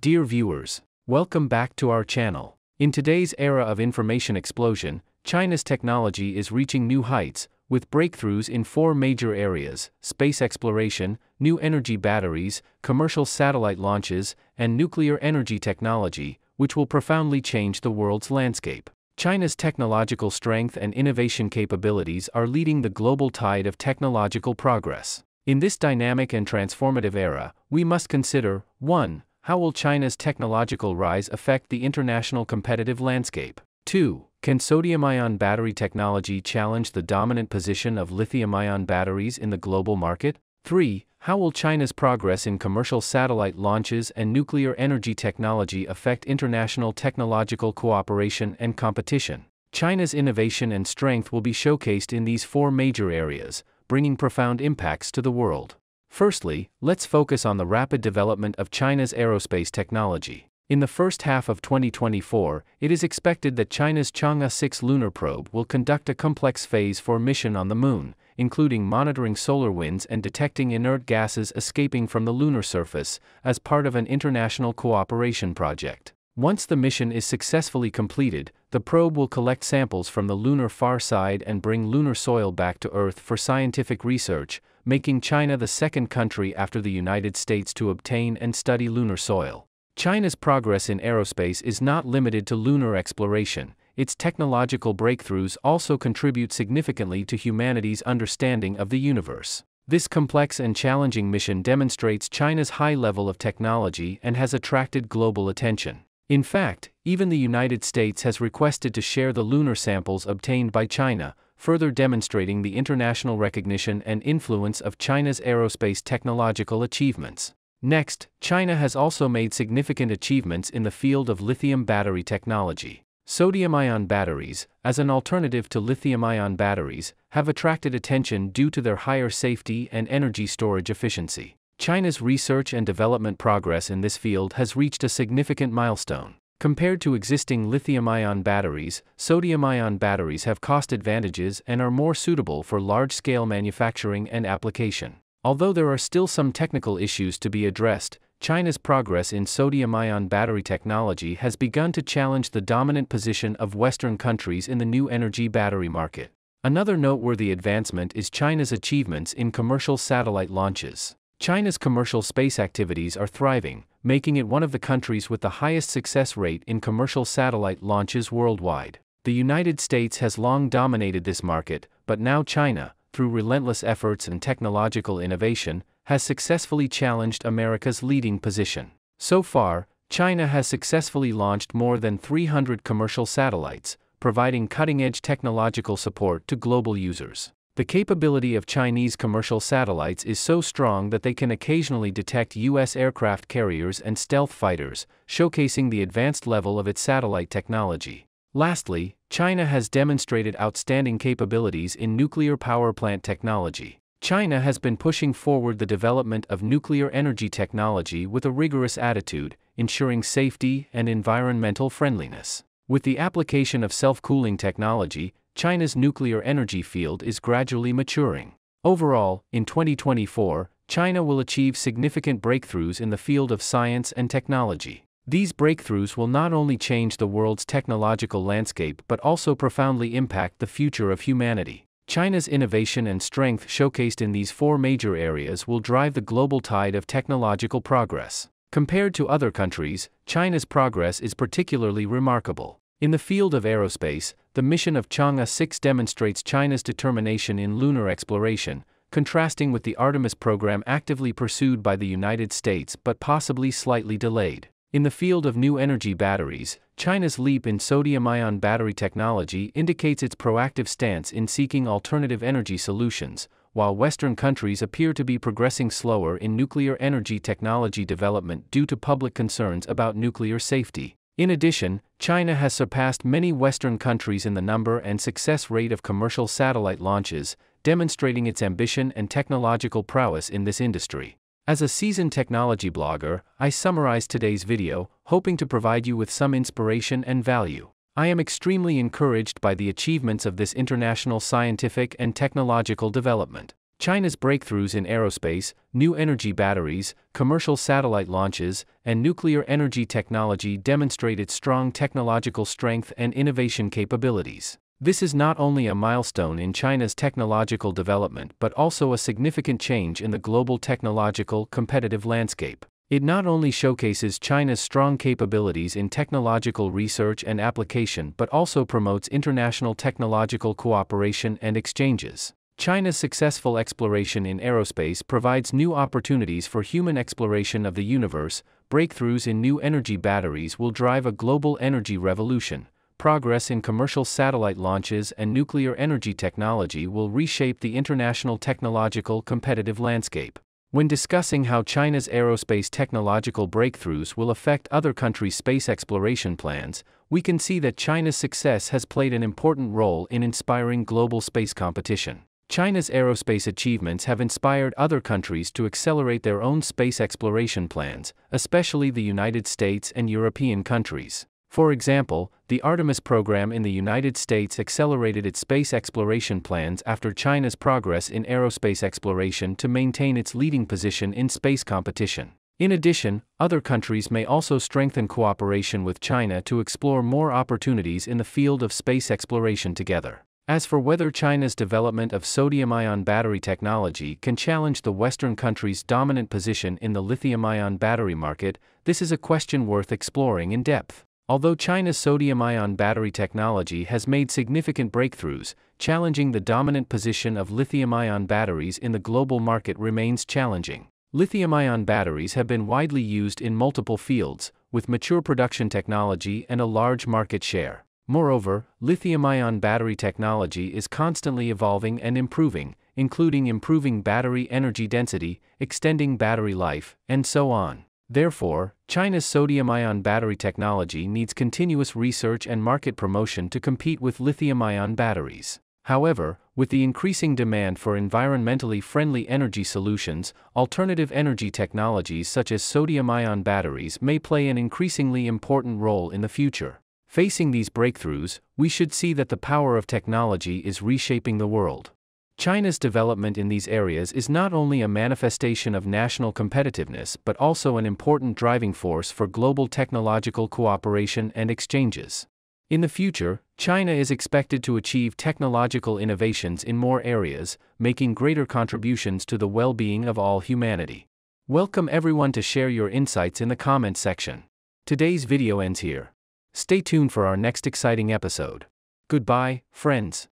Dear viewers, welcome back to our channel. In today's era of information explosion, China's technology is reaching new heights, with breakthroughs in four major areas space exploration, new energy batteries, commercial satellite launches, and nuclear energy technology, which will profoundly change the world's landscape. China's technological strength and innovation capabilities are leading the global tide of technological progress. In this dynamic and transformative era, we must consider 1. How will China's technological rise affect the international competitive landscape? 2. Can sodium ion battery technology challenge the dominant position of lithium ion batteries in the global market? 3. How will China's progress in commercial satellite launches and nuclear energy technology affect international technological cooperation and competition? China's innovation and strength will be showcased in these four major areas, bringing profound impacts to the world. Firstly, let's focus on the rapid development of China's aerospace technology. In the first half of 2024, it is expected that China's Chang'e 6 lunar probe will conduct a complex phase 4 mission on the moon, including monitoring solar winds and detecting inert gases escaping from the lunar surface, as part of an international cooperation project. Once the mission is successfully completed, the probe will collect samples from the lunar far side and bring lunar soil back to Earth for scientific research, making China the second country after the United States to obtain and study lunar soil. China's progress in aerospace is not limited to lunar exploration, its technological breakthroughs also contribute significantly to humanity's understanding of the universe. This complex and challenging mission demonstrates China's high level of technology and has attracted global attention. In fact, even the United States has requested to share the lunar samples obtained by China, further demonstrating the international recognition and influence of China's aerospace technological achievements. Next, China has also made significant achievements in the field of lithium battery technology. Sodium ion batteries, as an alternative to lithium ion batteries, have attracted attention due to their higher safety and energy storage efficiency. China's research and development progress in this field has reached a significant milestone. Compared to existing lithium ion batteries, sodium ion batteries have cost advantages and are more suitable for large scale manufacturing and application. Although there are still some technical issues to be addressed, China's progress in sodium ion battery technology has begun to challenge the dominant position of Western countries in the new energy battery market. Another noteworthy advancement is China's achievements in commercial satellite launches. China's commercial space activities are thriving, making it one of the countries with the highest success rate in commercial satellite launches worldwide. The United States has long dominated this market, but now China, through relentless efforts and technological innovation, has successfully challenged America's leading position. So far, China has successfully launched more than 300 commercial satellites, providing cutting edge technological support to global users. The capability of Chinese commercial satellites is so strong that they can occasionally detect U.S. aircraft carriers and stealth fighters, showcasing the advanced level of its satellite technology. Lastly, China has demonstrated outstanding capabilities in nuclear power plant technology. China has been pushing forward the development of nuclear energy technology with a rigorous attitude, ensuring safety and environmental friendliness. With the application of self cooling technology, China's nuclear energy field is gradually maturing. Overall, in 2024, China will achieve significant breakthroughs in the field of science and technology. These breakthroughs will not only change the world's technological landscape but also profoundly impact the future of humanity. China's innovation and strength showcased in these four major areas will drive the global tide of technological progress. Compared to other countries, China's progress is particularly remarkable. In the field of aerospace, the mission of Chang'e 6 demonstrates China's determination in lunar exploration, contrasting with the Artemis program actively pursued by the United States but possibly slightly delayed. In the field of new energy batteries, China's leap in sodium ion battery technology indicates its proactive stance in seeking alternative energy solutions, while Western countries appear to be progressing slower in nuclear energy technology development due to public concerns about nuclear safety. In addition, China has surpassed many Western countries in the number and success rate of commercial satellite launches, demonstrating its ambition and technological prowess in this industry. As a seasoned technology blogger, I summarized today's video, hoping to provide you with some inspiration and value. I am extremely encouraged by the achievements of this international scientific and technological development. China's breakthroughs in aerospace, new energy batteries, commercial satellite launches, and nuclear energy technology demonstrate its strong technological strength and innovation capabilities. This is not only a milestone in China's technological development but also a significant change in the global technological competitive landscape. It not only showcases China's strong capabilities in technological research and application but also promotes international technological cooperation and exchanges. China's successful exploration in aerospace provides new opportunities for human exploration of the universe. Breakthroughs in new energy batteries will drive a global energy revolution. Progress in commercial satellite launches and nuclear energy technology will reshape the international technological competitive landscape. When discussing how China's aerospace technological breakthroughs will affect other countries' space exploration plans, we can see that China's success has played an important role in inspiring global space competition. China's aerospace achievements have inspired other countries to accelerate their own space exploration plans, especially the United States and European countries. For example, the Artemis program in the United States accelerated its space exploration plans after China's progress in aerospace exploration to maintain its leading position in space competition. In addition, other countries may also strengthen cooperation with China to explore more opportunities in the field of space exploration together. As for whether China's development of sodium ion battery technology can challenge the Western countries' dominant position in the lithium ion battery market, this is a question worth exploring in depth. Although China's sodium ion battery technology has made significant breakthroughs, challenging the dominant position of lithium ion batteries in the global market remains challenging. Lithium ion batteries have been widely used in multiple fields, with mature production technology and a large market share. Moreover, lithium ion battery technology is constantly evolving and improving, including improving battery energy density, extending battery life, and so on. Therefore, China's sodium ion battery technology needs continuous research and market promotion to compete with lithium ion batteries. However, with the increasing demand for environmentally friendly energy solutions, alternative energy technologies such as sodium ion batteries may play an increasingly important role in the future. Facing these breakthroughs, we should see that the power of technology is reshaping the world. China's development in these areas is not only a manifestation of national competitiveness but also an important driving force for global technological cooperation and exchanges. In the future, China is expected to achieve technological innovations in more areas, making greater contributions to the well being of all humanity. Welcome everyone to share your insights in the comments section. Today's video ends here. Stay tuned for our next exciting episode. Goodbye, friends.